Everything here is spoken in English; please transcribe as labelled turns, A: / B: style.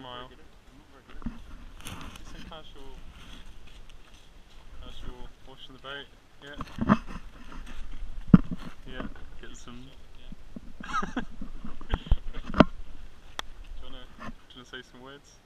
A: smile. Just some casual, casual washing the boat. Yeah. Yeah. Get some. do you wanna, do you wanna say some words?